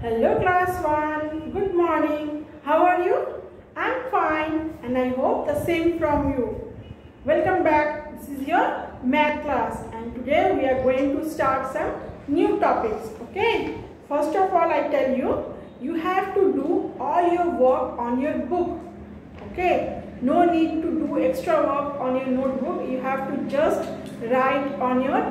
Hello class 1. Good morning. How are you? I'm fine and I hope the same from you. Welcome back. This is your math class and today we are going to start some new topics. Okay. First of all I tell you you have to do all your work on your book. Okay. No need to do extra work on your notebook. You have to just write on your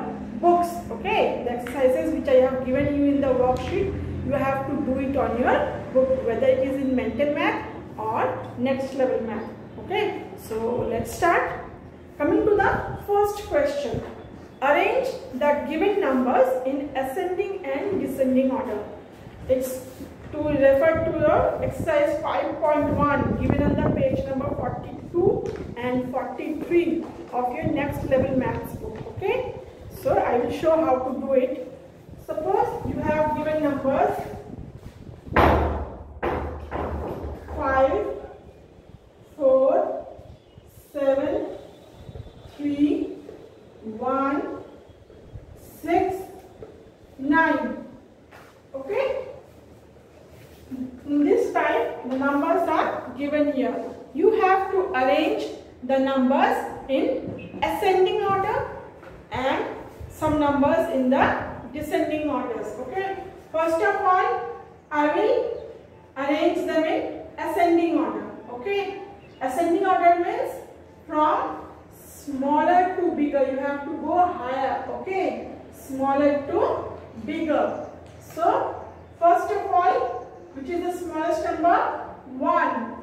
books. Okay. The exercises which I have given you in the worksheet you have to do it on your book whether it is in mental math or next level math okay? So let's start. Coming to the first question. Arrange the given numbers in ascending and descending order. It's to refer to the exercise 5.1 given on the page number 42 and 43 of your next level maths book okay? So i will show how to do it have given numbers 5, 4, 7, 3, 1, 6, 9. Okay? In this time, the numbers are given here. You have to arrange the numbers in ascending order and some numbers in the descending orders. Okay. First of all, I will arrange them in ascending order. Okay. Ascending order means from smaller to bigger. You have to go higher. Okay. Smaller to bigger. So, first of all, which is the smallest number? 1.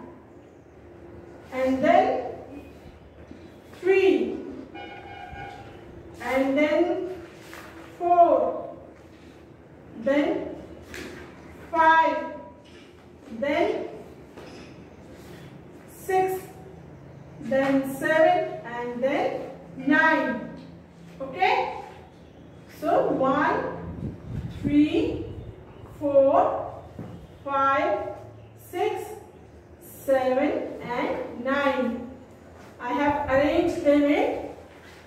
And then 3. And then 4, then 5, then 6, then 7 and 9. Okay? So 1, 3, 4, 5, 6, 7 and 9. I have arranged them in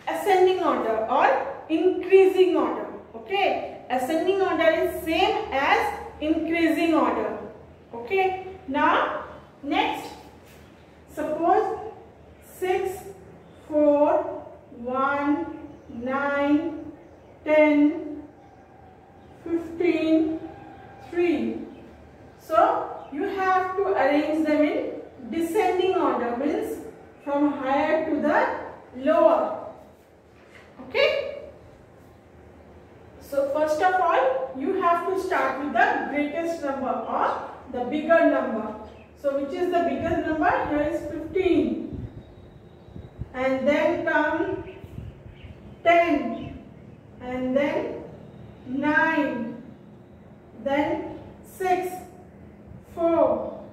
ascending order or increasing order. Okay. Ascending order is same as increasing order. Okay. Now, next, suppose 6, 4, 1, 9, 10, 15, 3. So, you have to arrange them in descending order means from higher to the lower. Okay. So first of all, you have to start with the greatest number or the bigger number. So which is the biggest number? Here is 15. And then come 10. And then 9. Then 6, 4,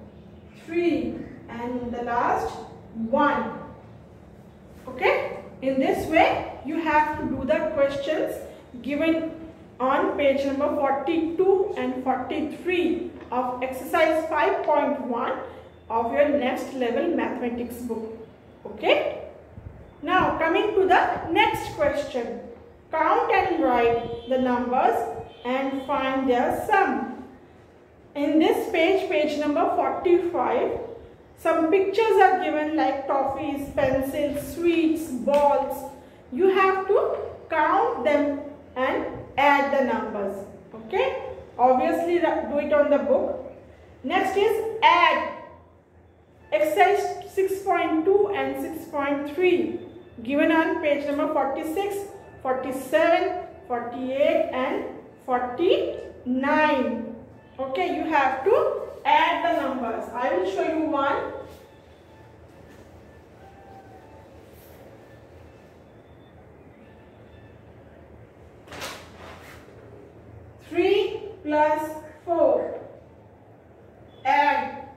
3 and the last 1. Okay? In this way, you have to do the questions given on page number 42 and 43 of exercise 5.1 of your next level mathematics book. Okay? Now coming to the next question. Count and write the numbers and find their sum. In this page, page number 45, some pictures are given like toffees, pencils, sweets, balls. You have to count them and add the numbers. Okay. Obviously do it on the book. Next is add. Exercise 6.2 and 6.3 given on page number 46, 47, 48 and 49. Okay, you have to add the numbers. I will show you one. 3 plus 4. Add.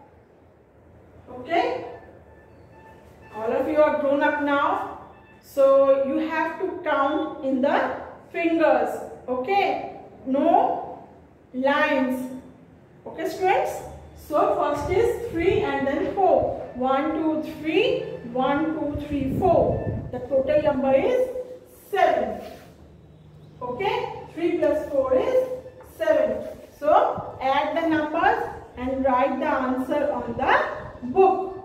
Okay? All of you are grown up now. So you have to count in the fingers. Okay? No lines. Okay students? So first is 3 and then 4. 1, 2, 3. 1, 2, 3, 4. The total number is 7. Okay? 3 plus 4 is 7. So, add the numbers and write the answer on the book.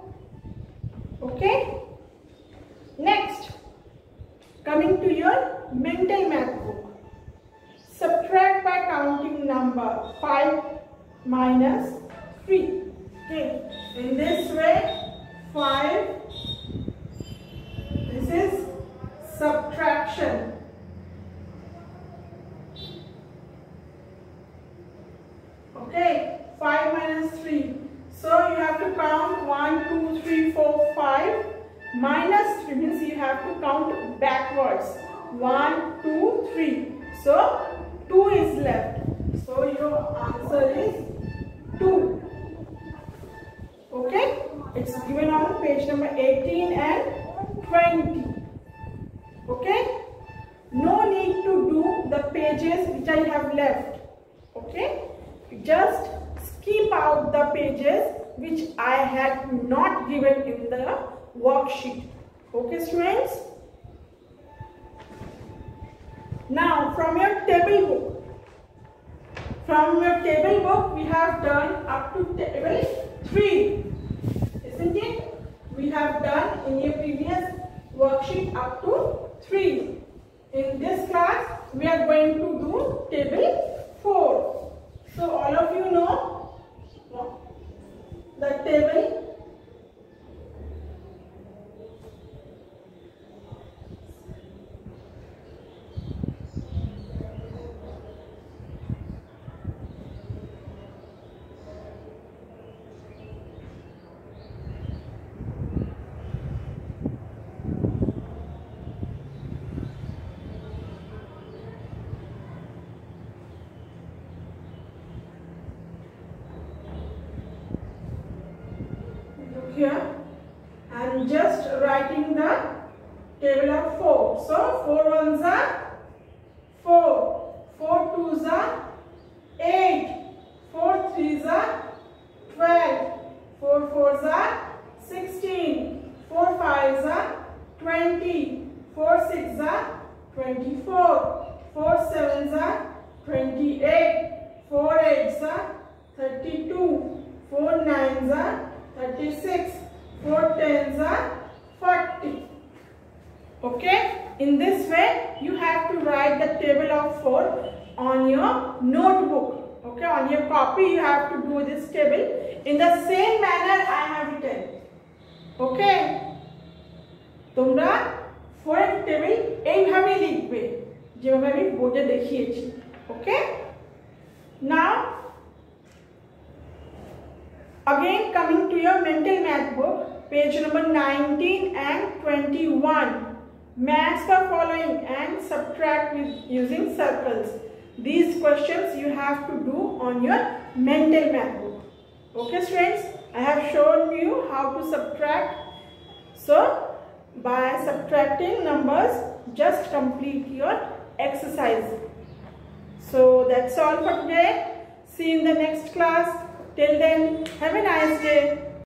Okay. Next, coming to your mental math book. Subtract by counting number 5 minus 3. Okay. In this way, 5, this is subtraction. Okay, 5 minus 3. So you have to count 1, 2, 3, 4, 5. Minus 3 means you have to count backwards. 1, 2, 3. So 2 is left. So your answer is 2. Okay, it's given on page number 18 and 20. Okay, no need to do the pages which I have left. Okay just skip out the pages which I had not given in the worksheet. Okay students? Now from your table book, from your table book we have done up to table 3. Isn't it? We have done in your previous worksheet up to 3. In this class we are going to do table 4. So all of you know the table here. Am just writing the table of 4. So 4 ones are 4, 4 twos are 8, 4 threes are 12, 4 fours are 16, 4 fives are 20, 4 sixes are 24, 4 sevens are 28, 4 eights are 32, 4 nines are 36. 4 tens are 40. Okay. In this way, you have to write the table of 4 on your notebook. Okay. On your copy, you have to do this table. In the same manner, I have written. Okay. তোমরা ফোরের table এইভাবে লিখবে যেভাবে আমি বোর্ডে দেখিয়েছি ওকে নাও Again coming to your mental math book, page number 19 and 21. Match the following and subtract with using circles. These questions you have to do on your mental math book. Okay students, I have shown you how to subtract. So, by subtracting numbers, just complete your exercise. So, that's all for today. See you in the next class. Till then, have a nice day.